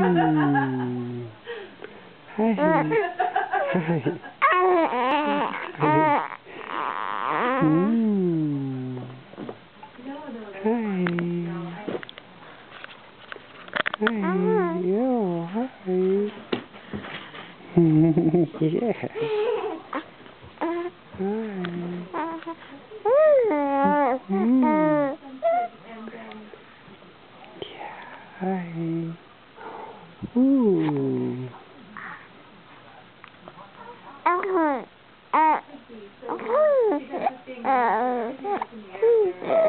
Mm. Hi. Hi. Mm. Mm. Yeah. Hi. Ooh. Uh -huh. Uh -huh. Uh.